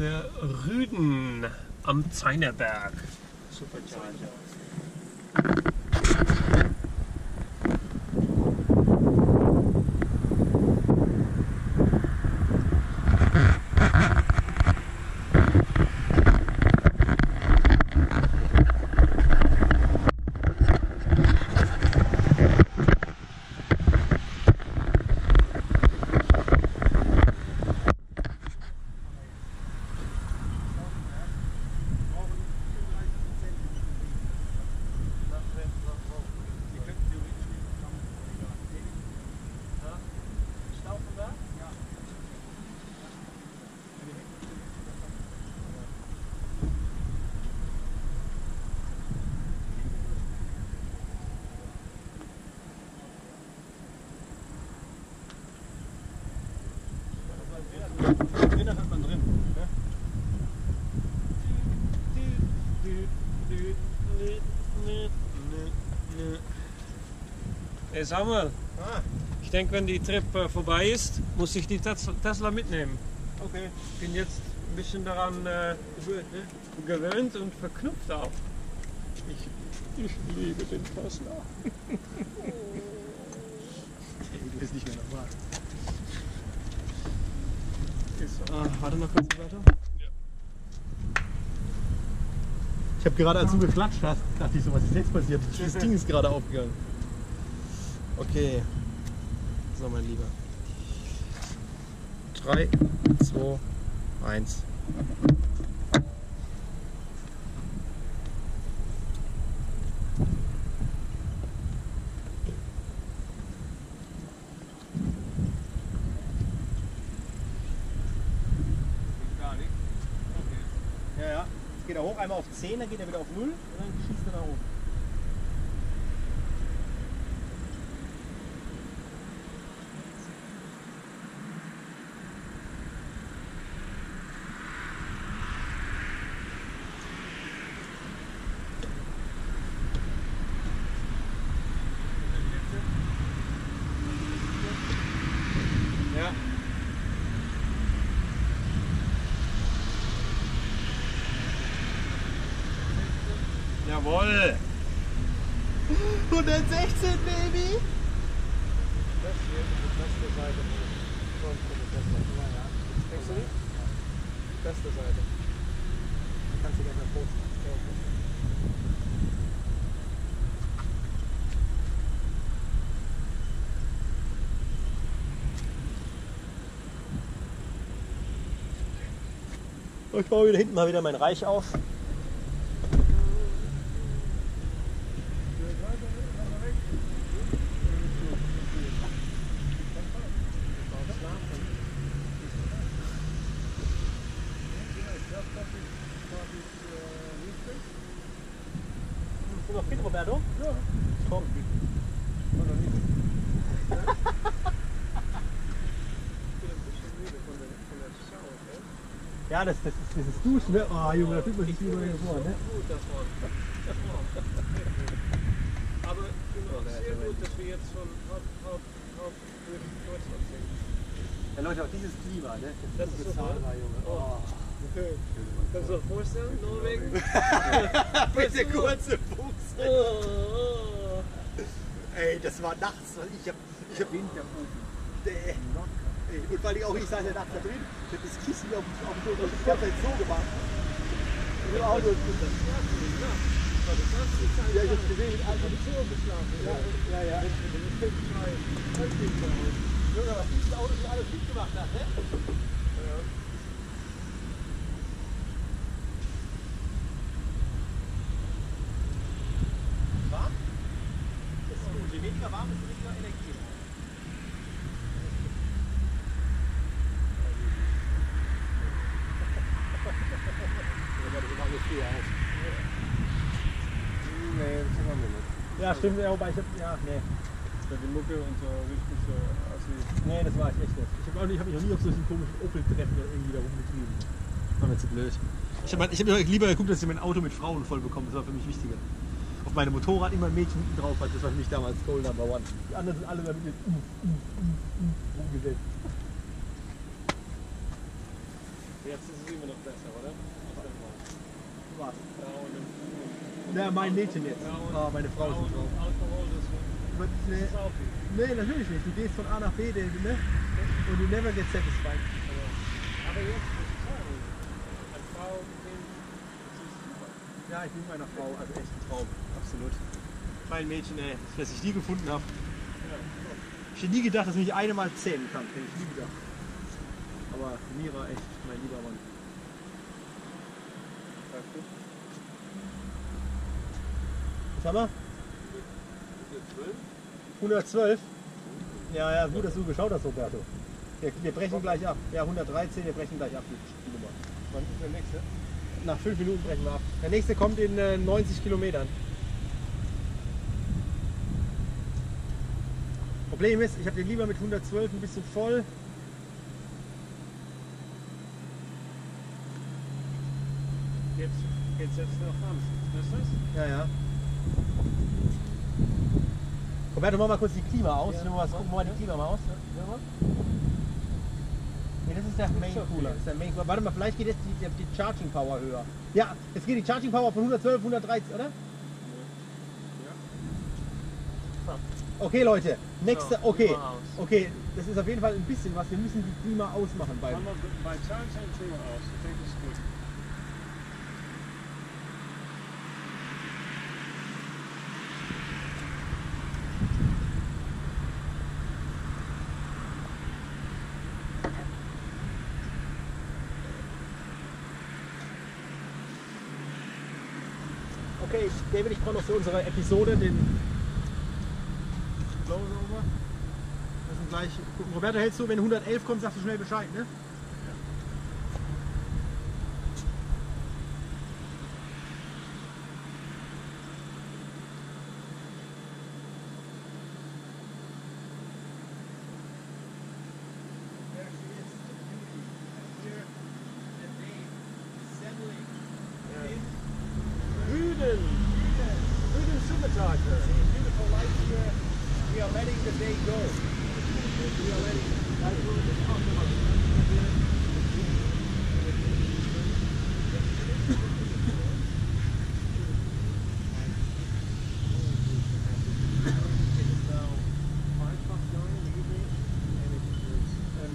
der Rüden am Zeinerberg. Supercharger. Drinnen hat man drin. Ne? Hey Samuel, Ah, ich denke, wenn die Trip äh, vorbei ist, muss ich die Tes- Tesla mitnehmen. okay. Ich bin jetzt ein bisschen daran äh, Gewöhnt, und verknüpft auch. Ich, ich liebe den Tesla. Du bist nicht mehr normal. So. Ah, warte noch kurz weiter. Ich habe gerade, als du geklatscht hast, dachte ich so, was ist jetzt passiert? Das Ding ist gerade aufgegangen. Okay. So, mein Lieber. 3, 2, 1. Gar nicht. Ja, ja. Jetzt geht er hoch, einmal auf 10, dann geht er wieder auf 0 und dann schießt Jawohl! 116, Baby! Das hier, Seite. Ja. Denkst du nicht? Beste Seite. Kannst du mal posten. Ich baue wieder hinten mal wieder mein Reich auf. Ja, das, das ist dieses Duschen, ne? Oh, Junge, da fühlt man sich bei vor, ne? Gut davon. Aber genau, sehr gut, dass wir jetzt von Haupt, Haupt, Haupt Deutschland sind. Ja, Leute, auch dieses Klima, ne? Das ist super. bezahlbar, Junge. Oh. Kannst du dir das vorstellen, Norwegen? Bitte kurze Fuß. Oh. Ey, das war nachts. Ich hab, ich hab Winterfuß. Und weil ich auch, ich saß ja nachts da drin, ich hab das Kissen auf, auf, auf, auf ich hab das so gemacht. Im Auto. Ja, ich hab's gesehen. Also, ja, ja, ja. Junge, was dieses Auto schon alles mitgemacht hat, ne? Wir nicht. Ja, stimmt, ja, wobei ich hab, ja, nee. Für die Mucke und so richtig so aussieht. Nee, das war ich echt nicht. Ich habe hab mich noch nie auf solchen komischen Opel-Treffen irgendwie da rumgetrieben. War mir zu blöd. Ich habe ich hab lieber geguckt, dass ich mein Auto mit Frauen voll bekomme. Das war für mich wichtiger. Auf meinem Motorrad immer ein Mädchen hinten drauf hat. Das war für mich damals Goal Number One. Die anderen sind alle da mit uh, uh, uh, rumgesetzt. Jetzt ist es immer noch besser, oder? Was? Frauen und Na, mein Mädchen jetzt. Ah, meine Frau ist drauf. Alkohol, das, Aber das Nee, ist natürlich nicht. Du gehst von A nach B, ne? Und you never get satisfied. Aber jetzt muss ich sagen, eine Frau, ist super. Ja, ich bin meiner Frau, also echt ein Traum. Absolut. Mein Mädchen, ey, das ich nie gefunden habe. Ich hätte nie gedacht, dass mich eine mal zähmen kann. Hätte ich nie gedacht. Aber Mira, echt, mein lieber Mann. Sagst haben wir? 112? Ja, ja, gut, dass du geschaut hast, Roberto. Wir, wir brechen gleich ab. Ja, 113, wir brechen gleich ab, die, die Nummer. Wann ist der nächste? Nach 5 Minuten brechen wir ab. Der nächste kommt in äh, 90 Kilometern. Problem ist, ich habe den lieber mit 112 ein bisschen voll. Jetzt geht's jetzt noch an. Ist das? Ja, ja. Roberto, mach mal kurz die Klima aus. Ja, mal was gucken, mal die Klima mal aus. Nee, das ist der Main. Cooler. Das ist der Main Cooler. Warte mal, vielleicht geht jetzt die, die, Charging Power höher. Ja, jetzt geht die Charging Power von 112 auf 113, oder? Okay, Leute. Nächste, okay. Okay, das ist auf jeden Fall ein bisschen was. Wir müssen die Klima ausmachen bei Charge ein Klima aus. Ich denke, ist gut. Okay, ich, David, ich brauche noch für unsere Episode den Blowover. Wir gleich gucken. Roberto, hältst du, wenn 111 kommt, sagst du schnell Bescheid, ne? Supercharger! beautiful light here. We are letting the day go. We are letting like we were about.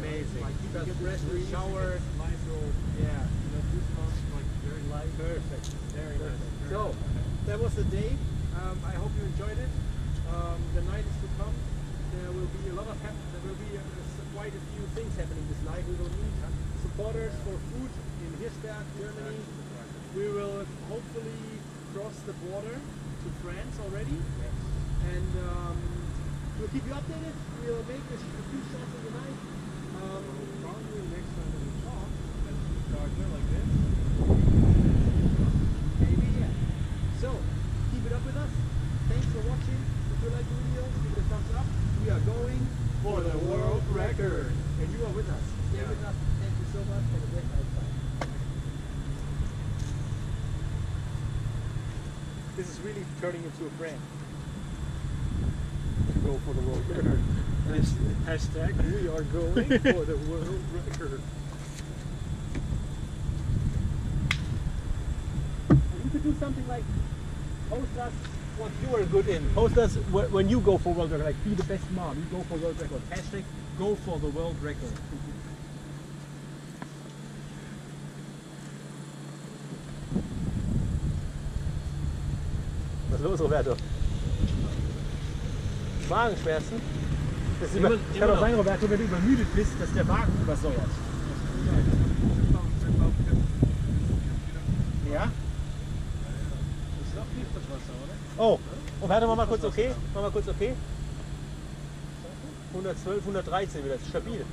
Amazing. Like, Just you get rest, breeze, shower. Nice little, Yeah. you know, goosebumps, like very light. Perfect. Very nice. So, that was the day. Um, I hope you enjoyed it. Um, the night is to come. There will be a lot of there will be uh, quite a few things happening this night. We will meet supporters for food in Hirschberg, Germany. We will hopefully cross the border to France already, and um, we'll keep you updated. We'll make a, a few shots in the night. Um, Probably next time we talk, and charger like this. Maybe, yeah. So, keep it up with us. Thanks for watching. If you like the video, give it a thumbs up. We are going For the world record. And you are with us. Stay Yeah. with us. Thank you so much. Have a great night. Bye. This is really turning into a brand. To go for the world record. Hashtag we are going for the world record. You could do something like post us what you are good in. Post us wh- when you go for world record, like be the best mom. You go for world record. Hashtag go for the world record. Was los, Roberto? Magenschmerzen? Das Immer- kann immer noch. sein, Roberto, wenn du übermüdet bist, dass der Magen übersäuert. Ja? Oh, und warte mal, mal kurz okay. Mach mal kurz okay. 112, 113 wieder, das ist stabil. Ne?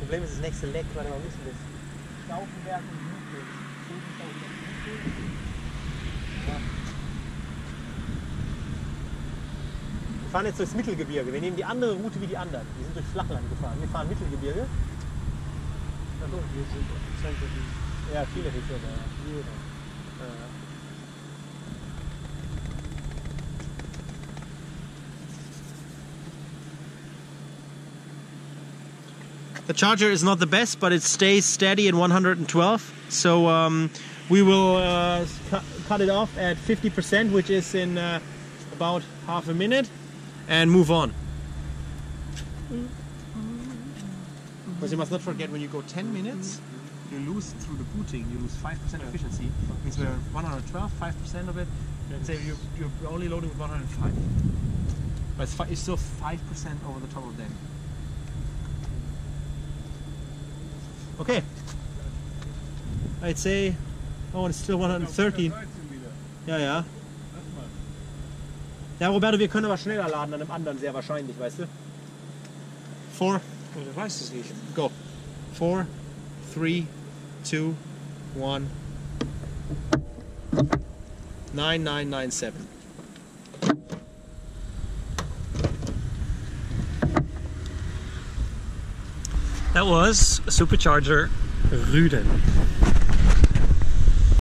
Problem ist das nächste Leck, warte mal, wo ist denn das? Stauffenberg und Bluetooth. Wir fahren jetzt durchs Mittelgebirge. Wir nehmen die andere Route wie die anderen. Wir sind durch Flachland gefahren. Wir fahren Mittelgebirge. Also, wir sind offiziell Ja, viele Rekorder. Ja. Ja. The charger is not the best, but it stays steady at 112. So um, we will uh, cu cut it off at 50%, which is in uh, about half a minute and move on. Because you must not forget when you go 10 minutes, you lose through the booting, you lose 5% efficiency. Means we're 112, 5% of it. Let's say you're, you're only loading with 105. But it's, it's still 5% over the total then. Okay. I'd say, oh, it's still 113. 13 wieder. Ja, Roberto, wir können aber schneller laden an einem anderen, sehr wahrscheinlich, weißt du? Four, Ich weiß es nicht. go. Four, three, two, one. Nine, nine, nine, seven. That was Supercharger Rüden.